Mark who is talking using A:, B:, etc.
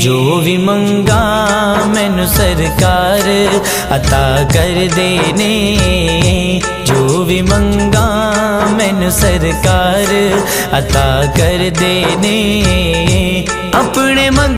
A: ਜੋ ਵੀ ਮੰਗਾ ਮੈਨੂੰ ਸਰਕਾਰ ਅਤਾ ਕਰ ਨੇ ਜੋ ਵੀ ਮੰਗਾ ਮੈਨੂੰ ਸਰਕਾਰ ਅਤਾ ਕਰ ਨੇ ਆਪਣੇ ਮੰਗ